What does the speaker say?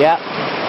Yeah.